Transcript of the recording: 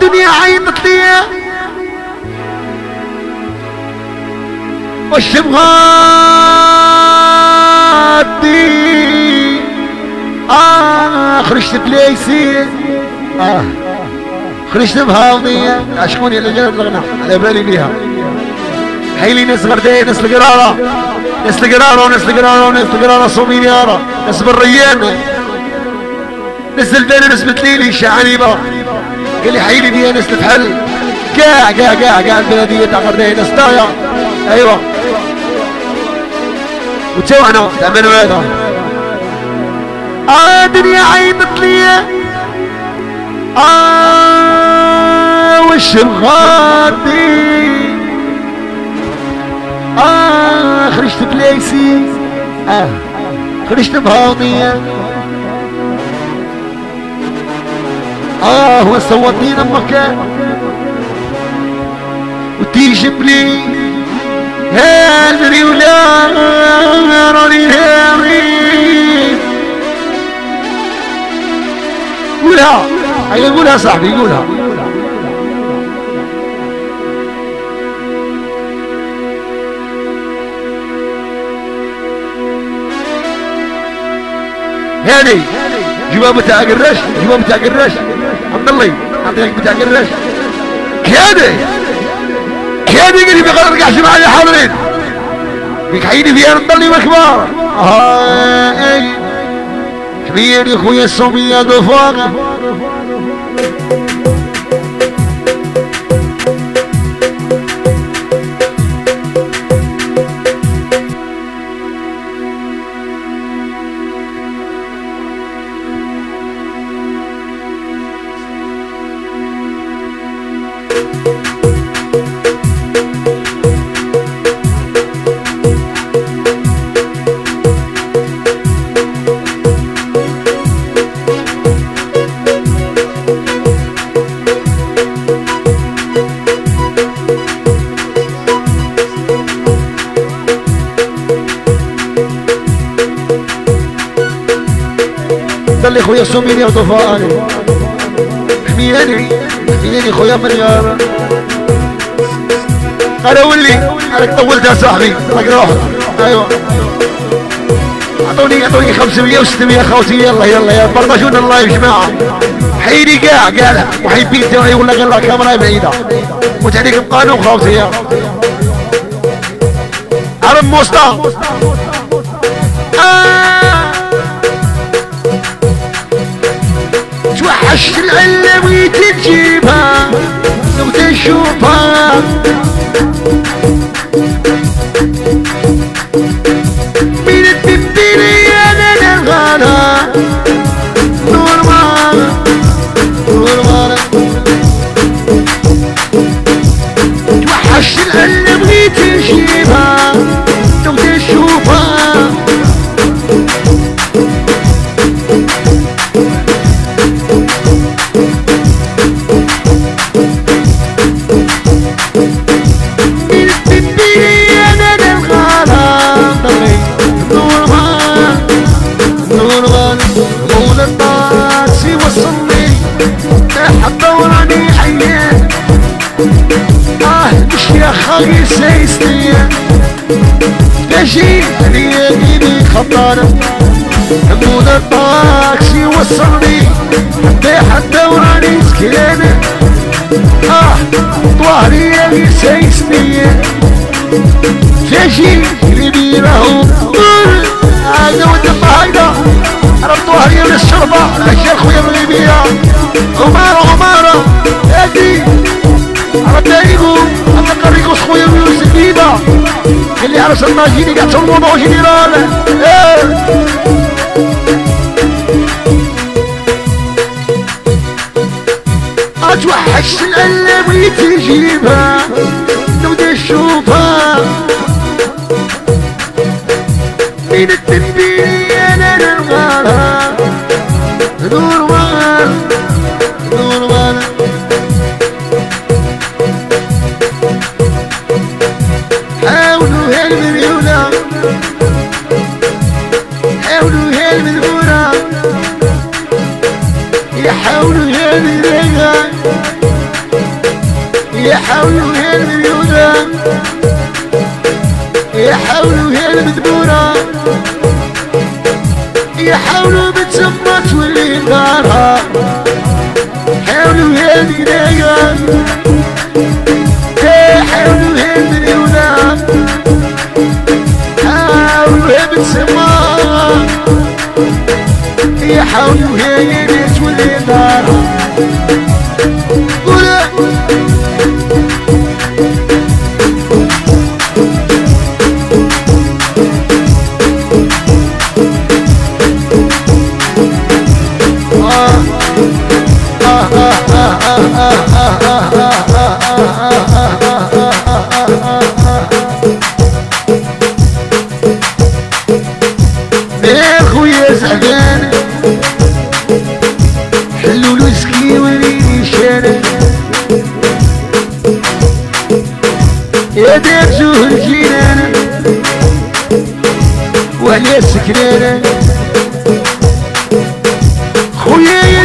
دنيا عيطت لي والشبغاتي آه خرجت بليسي. آه خرجت بهاضية عشقوني اللي جابت الغنى على بالي بيها. حيلي ناس غردية ناس القرارة. ناس القرارة وناس القرارة وناس القرارة. صومين يارا ناس بالريان. ناس البانة ناس بتليلي شعانيبة قال لي حيلي بيها ناس الفحل كاع كاع كاع كاع البلدية تاع غردية ناس طايا أيوه. وتوعنا تعملوا هذا آه دنيا عيطت لي آه وش الغادي؟ آه خرجت بليسي. آه خرجت بهاضية آه هو صوتني مكان وتيجي بلي هالمري ولا راني هامي قولها. هيا قولها صاحبي قولها. هاني قراش جواب بتاع قراش عبد الله اعطيك بتاع قراش كياني كياني قال لي بغير رجعش معايا حاضرين بيك حيني فيها نضلي مكبار هاي كبير يا خويا الصومية دفاقة ضل خويا الصومية دفاقة حمياني حمياني خويا مريار أنا ولي أنا طولت يا صاحبي راك روح أيوه اعطوني اعطوني 500 و600 خوتي يلا يلا يا برطشونا الله يا جماعة حيني كاع قال وحيبين تاعي ولا قال لك كاميرا بعيده وتعليق بقانون خوتي يا عرب موسطا توحش العلم وتجيبها وتشوفها. خاقي سيستيا تجي هنيا ديني خطارة حمود الطاكسي وصلني حتى حتى وراني سكينة. آه ظهري يا سيستيا تجي اللي راهو هذا ود هيدا رب ظهري من الشربة العشاء خويا مغيبية عمارة عمارة هادي عرس الماجيني قاعد جنرال إيه. أتوحش القلب وتجيبها نبدا نشوفها من التنبيه هالمليونة حاولوا هالمليونة يحاولوا هالمليونة يحاولوا هي المليونة يحاولوا هي المدبورة يحاولوا بتسمى تولي دارها حاولوا هي البداية حاولوا يحاولوا هي تولي دارها يا يا دار جوه الجيران وعليا السكرانة خويا يا